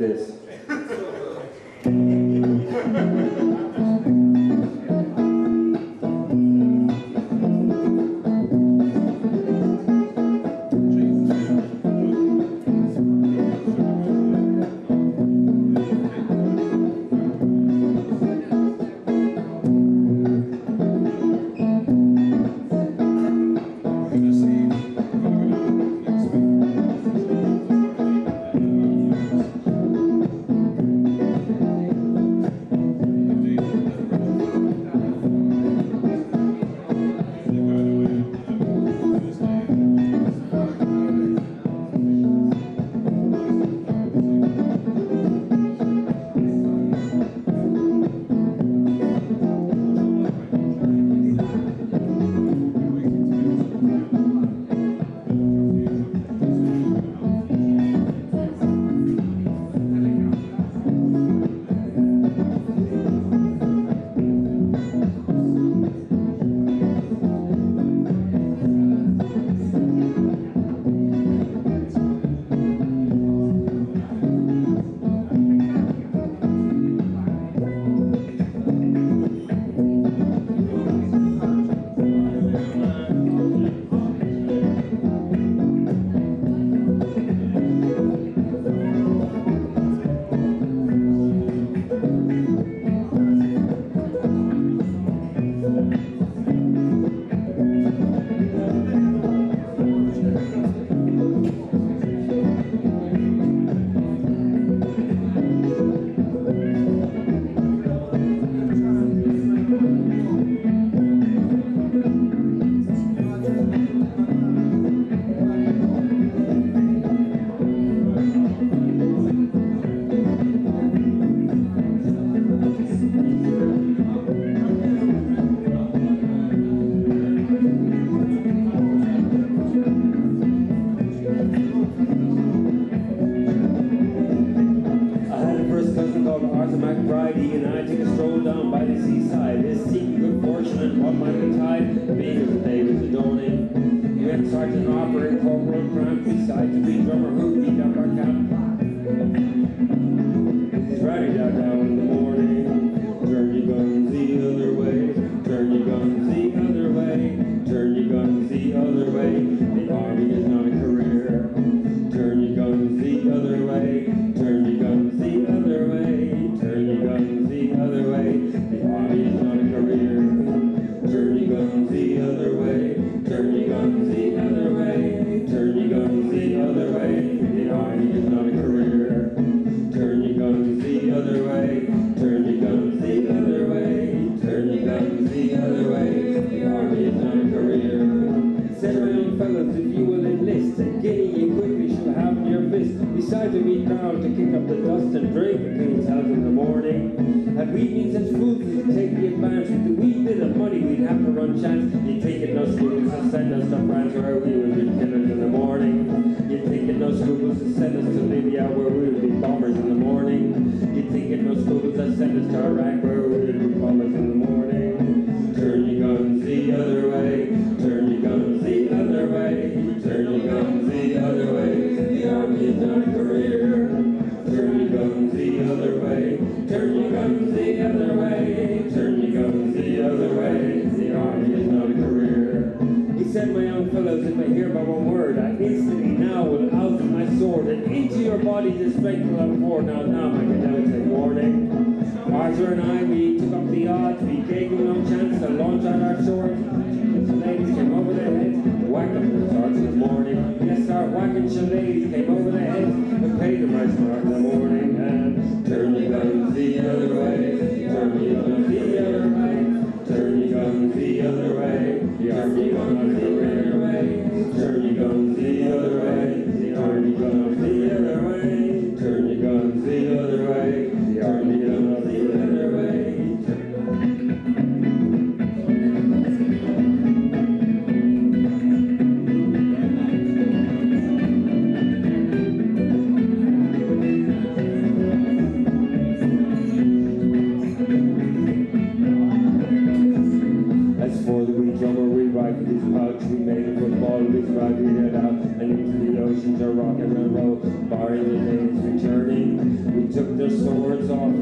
like this. Being as the day was adorning. We had Sergeant Harper and Corporal Cramp beside the big drummer who beat up our camp. He's down down in Besides a wee crowd to kick up the dust and drink the king's health in the morning. Had we been such fools to take the advance with the wee bit of money we'd have to run chance, you'd think it scruples to send us to France where we would be killers now will out my sword and into your body the strength will I pour. Now, now, my cadets, take warning. Arthur and I, we took up the odds. We gave them no chance to launch out our swords. The shillelaghs came over their heads, whacked them the starts in the morning. Yes, our whacking shillelaghs came over their heads and paid them right smart in rock the ropes, barring the days returning. We took their swords off